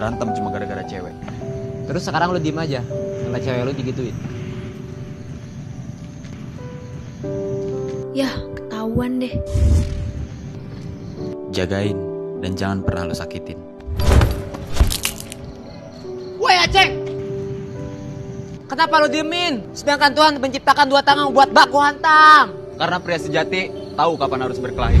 berantem cuma gara-gara cewek. Terus sekarang lu diem aja, ngeliat cewek lu digituin. Yah, ketahuan deh. Jagain dan jangan pernah lo sakitin. Woi Aceng! Kenapa lu diemin? Sedangkan Tuhan menciptakan dua tangan buat baku hantam. Karena pria sejati tahu kapan harus berkelahi.